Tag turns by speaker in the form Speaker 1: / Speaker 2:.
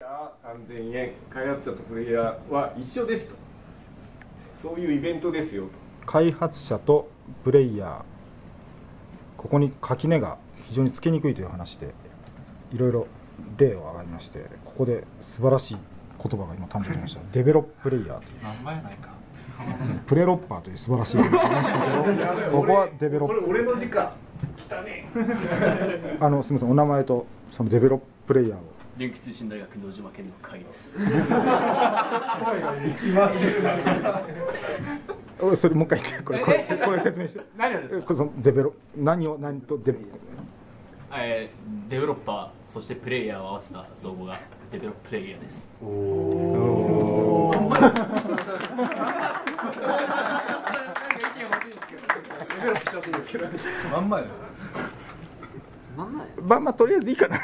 Speaker 1: 3000円。開発者とプレイヤーは一緒ですと。そういうイベントですよと。
Speaker 2: 開発者とプレイヤー。ここに垣根が非常につけにくいという話でいろいろ例を挙がりましてここで素晴らしい言葉が今誕生しました。デベロッププレイヤーという。
Speaker 3: 何枚やないか。
Speaker 2: プレロッパーという素晴らしい言葉がありましたけどここはデベロッ
Speaker 1: これ俺の字か。汚ね
Speaker 2: プ あのすみませんお名前とそのデベロッププレイヤーを
Speaker 4: 電気通信大学野島県の会です。
Speaker 2: おそれもう一回言ってこれこれこれ説明して
Speaker 4: 何をですか
Speaker 2: そのデベロ何を何とデベ
Speaker 4: えー、デベロッパー、そしてプレイヤーを合わせた造語がデベロッププレイヤーです。
Speaker 3: 何枚や
Speaker 2: まあまあとりあえずいいかな